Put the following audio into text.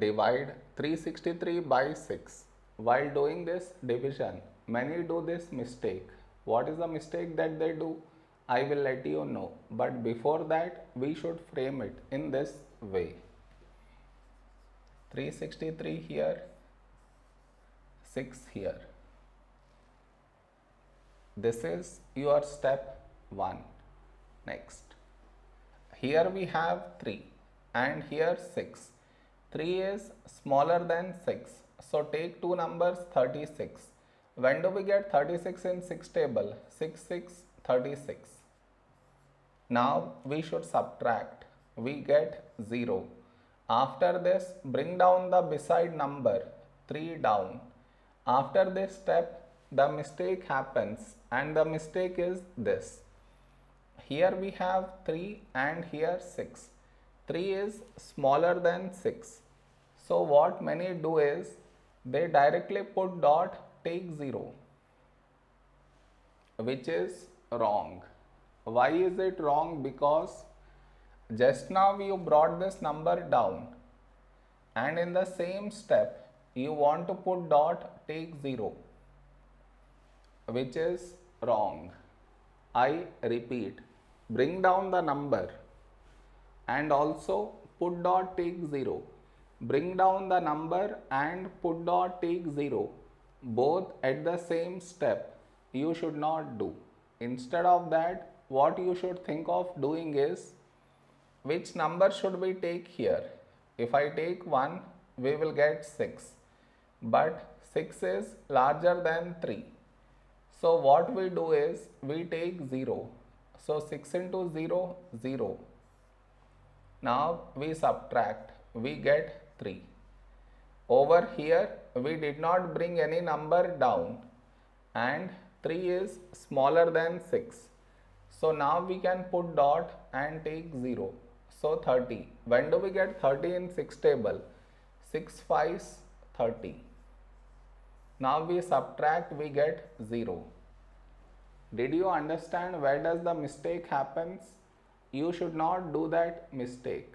divide 363 by 6. While doing this division, many do this mistake. What is the mistake that they do? I will let you know. But before that, we should frame it in this way. 363 here, 6 here. This is your step 1. Next. Here we have 3 and here 6. 3 is smaller than 6. So take two numbers 36. When do we get 36 in 6 table? 6, 6, 36. Now we should subtract. We get 0. After this, bring down the beside number 3 down. After this step, the mistake happens and the mistake is this. Here we have 3 and here 6. 3 is smaller than 6. So what many do is they directly put dot take 0 which is wrong. Why is it wrong? Because just now you brought this number down and in the same step you want to put dot take 0 which is wrong. I repeat bring down the number and also put dot take 0 bring down the number and put dot take 0 both at the same step. You should not do. Instead of that what you should think of doing is which number should we take here? If I take 1 we will get 6 but 6 is larger than 3 so what we do is we take 0 so 6 into 0 0 now we subtract. We get 3 over here we did not bring any number down. And 3 is smaller than 6 so now we can put dot and take 0 so 30 when do we get 30 in 6 table? 6 5 30 now we subtract we get 0 did you understand where does the mistake happens? You should not do that mistake